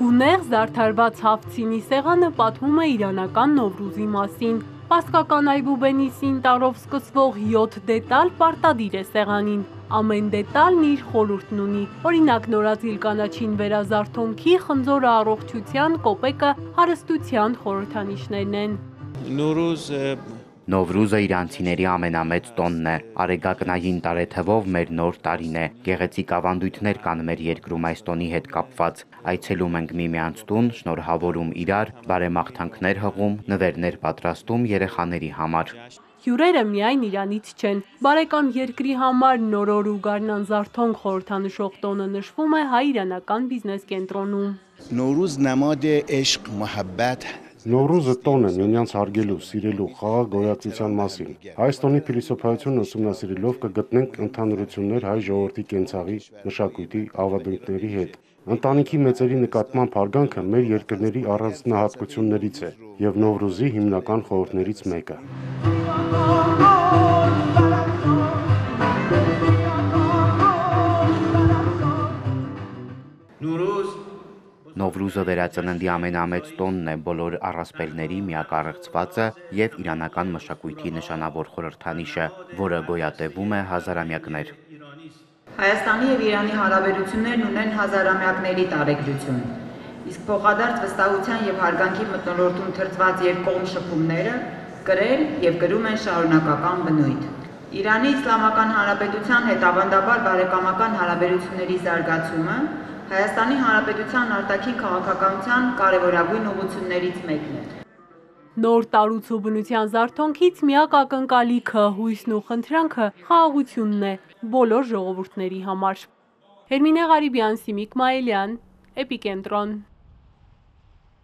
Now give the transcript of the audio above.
Նեղ զարդարված հավցինի սեղանը պատմում է իրանական Նովրուզի մասին։ Պասկական Այբուբենիսին տարով սկսվող 7 դետալ պարտադիր է սեղանին։ Ամեն դետալն իր խորհուրդն ունի։ Օրինակ նորածիլ կանաչին վերազարթոնքի, խնձորը առողջության, կոպեկը հարստության խորհրդանիշներն են։ Նորուզ Նովրուզը իրանցիների ամենամեծ տոնն է։ Արեգակնային տարեթվով մեր նոր տարին է։ Գեղեցիկ ավանդույթներ կան մեր երկրում այս տոնի հետ կապված։ Այցելում ենք միմյանց տուն, շնորհավորում իրար, բարեմաղթանքներ հղում, նվերներ պատրաստում երեխաների համար։ Հյուրերը միայն Իրանից չեն։ Բարեկամ երկրի համար նորոր ու գարնանզարթոնք խորհրդանշող տոնը նշվում է հայ իրանական բիզնես կենտրոնում։ Նորուզ նամադ էշկ մահաբաթ Նովրուզը տոն է միմյանց հարգելու, սիրելու, խաղաղ գոյացության մասին։ Այս տոնի փիլիսոփայությունը ուսումնասիրելով կգտնենք ընդհանրություններ հայ ժողովրդի կենցաղի, մշակույթի, ավանդույթների հետ։ Ընտանիքի մեծերի նկատմամբ հարգանքը մեր երկրների առանձնահատկություններից է եւ Նովրուզի հիմնական խորհուրդներից մեկը։ Նովրուզը վերածննդի ամենամեծ տոնն է, բոլոր առասպելների միակ առեղծվածը եւ իրանական մշակույթի նշանավոր խորհրդանիշը, որը գոյատևում է հազարամյակներ։ Հայաստանի եւ Իրանի հարաբերություններն ունեն հազարամյակների տարեգրություն։ Իսկ փոխադարձ վստահության եւ հարգանքի մտնոլորտում թրծված երկկողմ շփումները կրել եւ կրում են շարունակական բնույթ։ Իրանի Իսլամական Հանրապետության հետ ավանդաբար բարեկամական հարաբերությունների զարգացումը Հայաստանի Հանրապետության արտաքին քաղաքականության կարևորագույն ուղղություններից մեկն է։ Նոր տարուց ու բնության զարթոնքից միակ ակնկալիքը, հույսն ու խնդրանքը խաղաղությունն է բոլոր ժողովուրդների համար։ Հերմինե Ղարիբյան, Սիմիկ Մայելյան, Էպիկենտրոն։